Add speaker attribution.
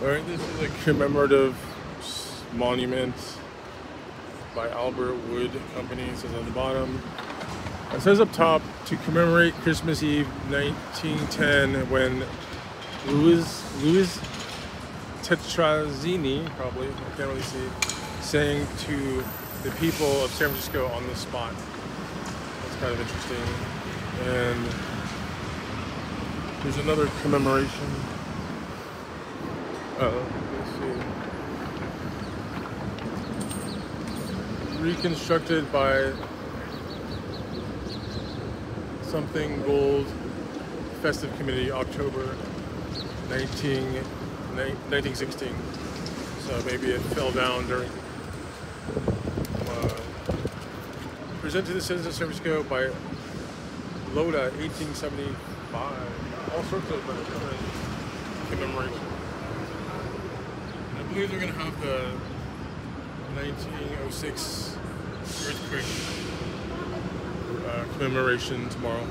Speaker 1: Alright, this is a commemorative monument by Albert Wood Company. It says on the bottom. It says up top to commemorate Christmas Eve 1910 when Louis Louis Tetrazzini, probably, I can't really see, sang to the people of San Francisco on the spot. That's kind of interesting. And there's another commemoration. Let's see. Reconstructed by something gold festive committee October 19, 1916 so maybe it fell down during uh, presented to the citizens of San Francisco by Lotta 1875 all sorts of uh, commemoration Believe they're going to have the 1906 earthquake uh, commemoration tomorrow.